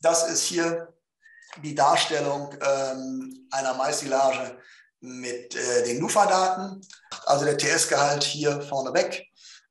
Das ist hier die Darstellung ähm, einer Maissilage mit äh, den NUFA-Daten, also der TS-Gehalt hier vorneweg.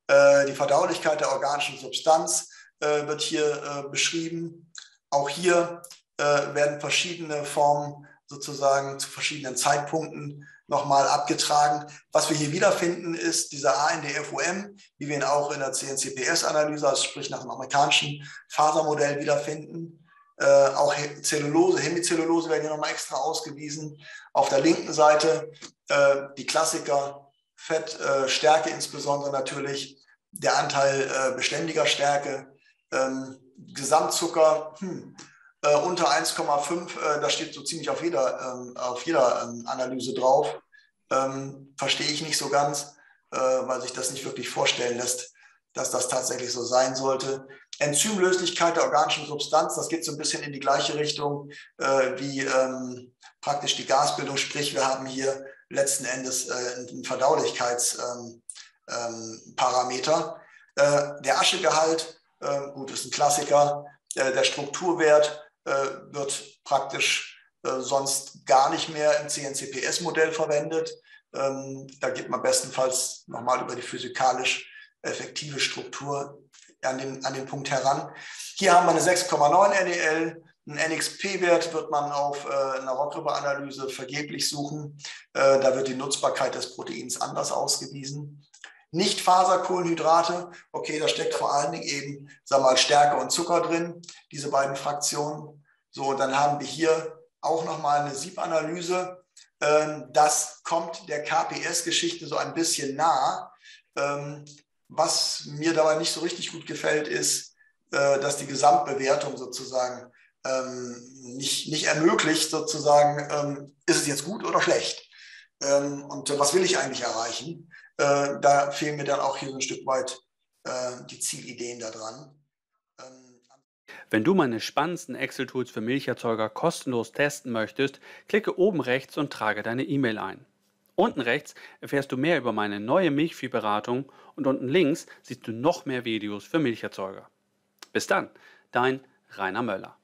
Äh, die Verdaulichkeit der organischen Substanz äh, wird hier äh, beschrieben. Auch hier äh, werden verschiedene Formen sozusagen zu verschiedenen Zeitpunkten nochmal abgetragen. Was wir hier wiederfinden, ist dieser ANDFOM, wie wir ihn auch in der CNCPS-Analyse, also sprich nach dem amerikanischen Fasermodell wiederfinden. Äh, auch Zellulose, Hemicellulose werden hier nochmal extra ausgewiesen. Auf der linken Seite äh, die Klassiker Fett, äh, insbesondere natürlich, der Anteil äh, beständiger Stärke, ähm, Gesamtzucker, hm, äh, unter 1,5, äh, das steht so ziemlich auf jeder, ähm, auf jeder ähm, Analyse drauf. Ähm, verstehe ich nicht so ganz, äh, weil sich das nicht wirklich vorstellen lässt, dass das tatsächlich so sein sollte. Enzymlöslichkeit der organischen Substanz, das geht so ein bisschen in die gleiche Richtung äh, wie ähm, praktisch die Gasbildung, sprich wir haben hier letzten Endes äh, einen Verdaulichkeitsparameter. Ähm, ähm, der Aschegehalt, gut, ist ein Klassiker. der Strukturwert äh, wird praktisch äh, sonst gar nicht mehr im CNCPS-Modell verwendet. Ähm, da geht man bestenfalls nochmal über die physikalisch effektive Struktur an den, an den Punkt heran. Hier haben wir eine 6,9 NEL. Ein NXP-Wert wird man auf äh, einer Rockriber-Analyse vergeblich suchen. Äh, da wird die Nutzbarkeit des Proteins anders ausgewiesen. Nicht Faserkohlenhydrate, okay, da steckt vor allen Dingen eben, sag mal, Stärke und Zucker drin, diese beiden Fraktionen. So, dann haben wir hier auch nochmal eine Siebanalyse. Ähm, das kommt der KPS-Geschichte so ein bisschen nah. Ähm, was mir dabei nicht so richtig gut gefällt, ist, äh, dass die Gesamtbewertung sozusagen ähm, nicht, nicht ermöglicht, sozusagen, ist es jetzt gut oder schlecht? und was will ich eigentlich erreichen? Äh, da fehlen mir dann auch hier so ein Stück weit äh, die Zielideen da dran. Ähm, Wenn du meine spannendsten Excel-Tools für Milcherzeuger kostenlos testen möchtest, klicke oben rechts und trage deine E-Mail ein. Unten rechts erfährst du mehr über meine neue Milchviehberatung und unten links siehst du noch mehr Videos für Milcherzeuger. Bis dann, dein Rainer Möller.